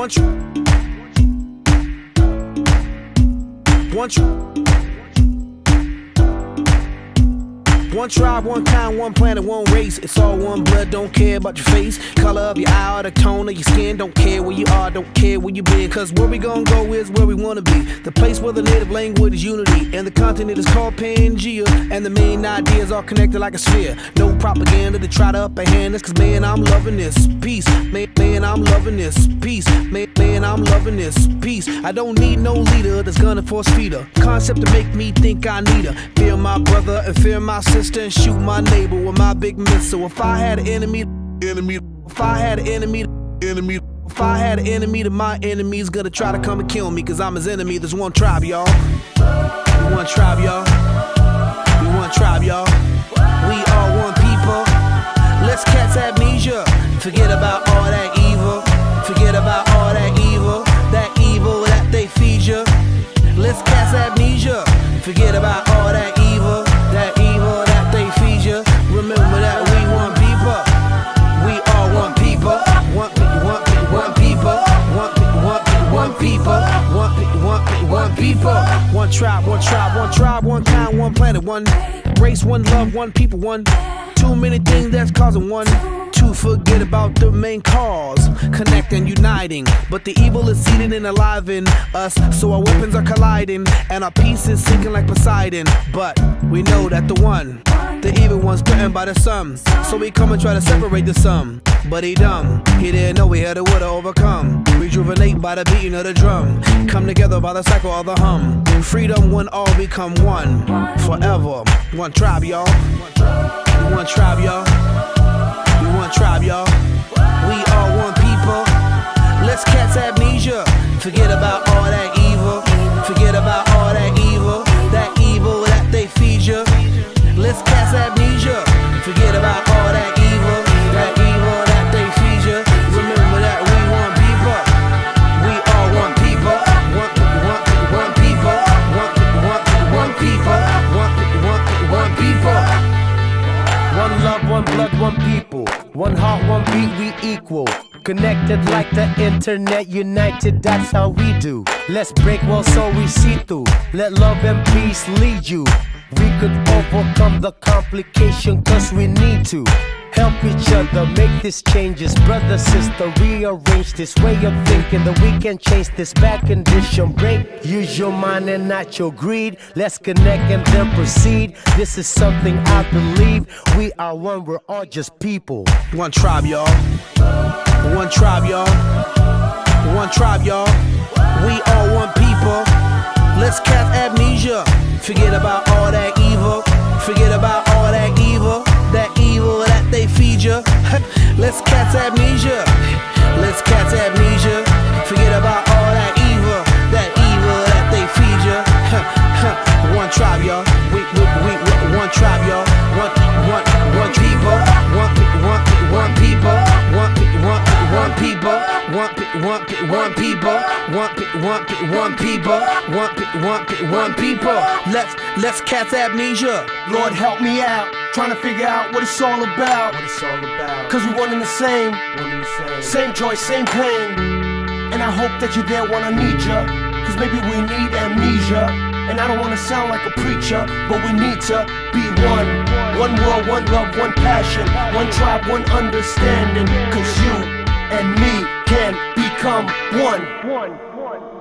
One tr- One tr- One tribe, one kind, one planet, one race. It's all one blood, don't care about your face. Color of your eye or the tone of your skin. Don't care where you are, don't care where you been. Cause where we gonna go is where we wanna be. The place where the native language is unity. And the continent is called Pangea. And the main ideas are connected like a sphere. No propaganda to try to upper hand us. Cause man, I'm loving this peace. Man, man, I'm loving this peace. Man, man, I'm loving this peace. I don't need no leader that's gonna force feed her. Concept to make me think I need her. Fear my brother and fear my sister and shoot my neighbor with my big missile. If I had an enemy, enemy. If I had an enemy, enemy. If I had an enemy, then my enemy's gonna try to come and kill me, cause I'm his enemy. There's one tribe, y'all. We One tribe, y'all. We one tribe, y'all. We are one people. Let's catch amnesia. Forget about all that One, one, people. One tribe, one tribe, one tribe, one kind, one planet, one race, one love, one people, one. Too many things that's causing one to forget about the main cause. connecting, uniting. But the evil is seated and alive in us. So our weapons are colliding and our peace is sinking like Poseidon. But we know that the one, the evil one's threatened by the sun. So we come and try to separate the sum. But he dumb. He didn't know he had a will to overcome. Rejuvenate by the beating of the drum. Come together by the cycle of the hum. Freedom when all become one. Forever. One tribe, y'all. One tribe, y'all. We one tribe, y'all. We are one people. Let's catch amnesia. Forget about all that one people. One heart, one beat, we equal. Connected like the internet, united, that's how we do. Let's break walls so we see through. Let love and peace lead you. We could overcome the complication, cause we need to. Help each other make these changes. Brother, sister, rearrange this way of thinking that we can change this bad condition. Break, use your mind and not your greed. Let's connect and then proceed. This is something I believe. We are one, we're all just people. One tribe, y'all. One tribe, y'all. One tribe, y'all. We are one people. Let's cast amnesia. Forget about One, pe- one, people. One, one, one people. One, one, one people. Let's let's catch amnesia. Lord help me out, trying to figure out what it's all about. What it's all about. Cause we one and the same, One and the same. same joy, same pain. And I hope that you're there when I need ya. Cause maybe we need amnesia. And I don't wanna sound like a preacher, but we need to be one. One world, one love, one passion, one tribe, one understanding. Cause you can become one.